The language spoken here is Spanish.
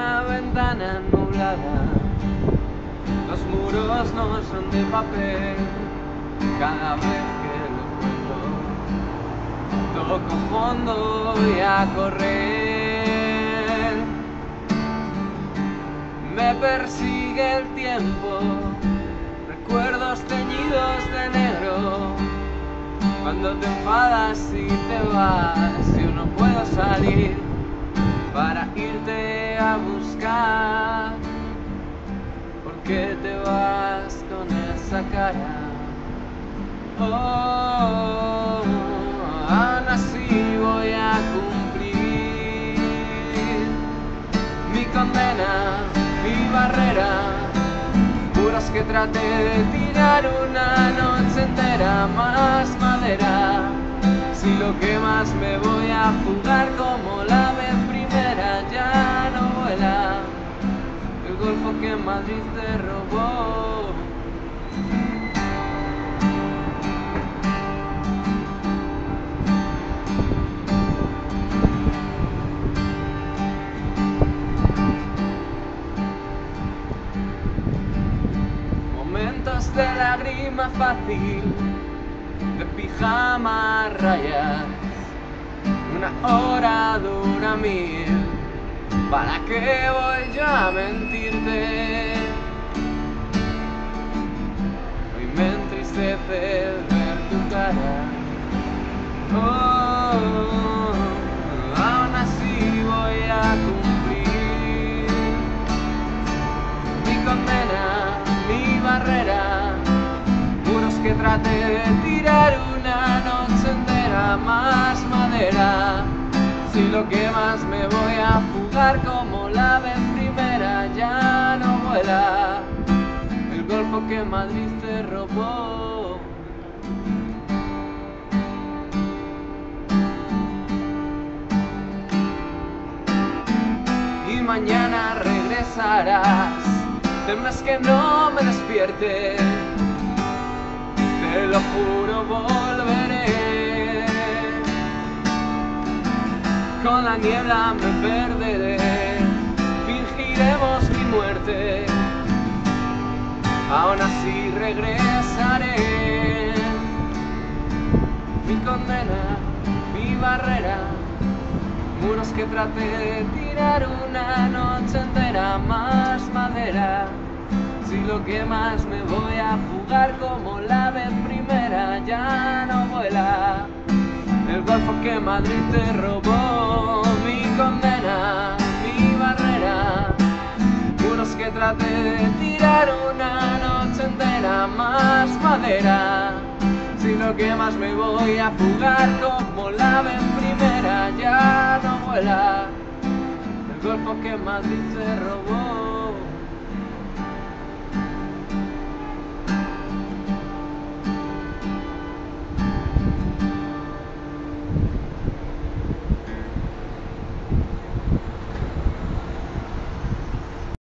una ventana nublada. Los muros no son de papel, cada vez que lo cuento, toco fondo y a correr. Me persigue el tiempo, recuerdos teñidos de negro. Cuando te enfadas y te vas, yo no puedo salir para irte buscar. ¿Por qué te vas con esa cara? Oh, aún así voy a cumplir mi condena, mi barrera. Juras que traté de tirar una noche entera más madera. Si lo que más me voy a jugar Madrid te robó. Momentos de lágrima fácil, de pijama rayas, una hora dura mil. ¿Para qué voy yo a mentirte? Hoy me entristece ver tu cara. Oh, aún así voy a cumplir mi condena, mi barrera. Juros que trate de tirar Si lo que más me voy a jugar como la vez primera ya no vuela. El golfo que Madrid te robó. y mañana regresarás. Temes que no me despierte, te lo juro volveré. Con la niebla me perderé, fingiremos mi muerte. Aún así regresaré. Mi condena, mi barrera muros que traté de tirar una noche entera más madera. Si lo que más me voy a jugar como la vez primera ya no vuela. El golfo que Madrid te robó, mi condena, mi barrera. Muros que traté de tirar una noche entera más madera. Si que más me voy a jugar como la vez primera ya no vuela. El golfo que Madrid te robó.